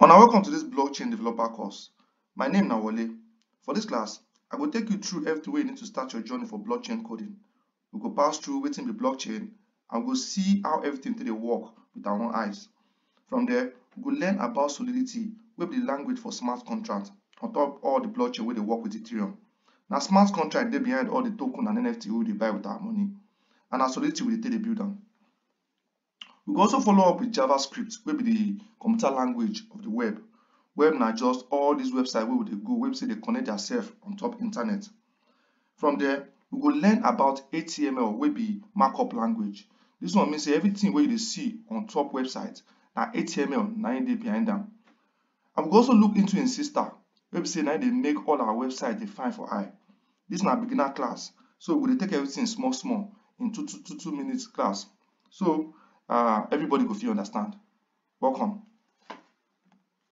Una welcome to this blockchain developer course. My name na Wole. For this class, I go take you through everything wey you need to start your journey for blockchain coding. We go pass through wetin be blockchain and we go see how everything dey work with our own eyes. From there, we go learn about Solidity wey be the language for smart contract on top all the blockchain wey dey work with Ethereum. Na smart contract dey behind all the token and NFT we dey buy with our money and Solidity we dey take dey build am. We go also follow up with JavaScript wey be the computer language of the web. Web na just all these websites we dey go wey be sey dey connect themselves on top internet. From there, we go learn about HTML wey be markup language. This one mean sey everything wey you see on top website na HTML na dey behind them. We go also look into im sister wey be sey na make all our website fine for eye. is na beginner class so we will take everything small small in two minutes class so um everybody go fit understand. Welcome.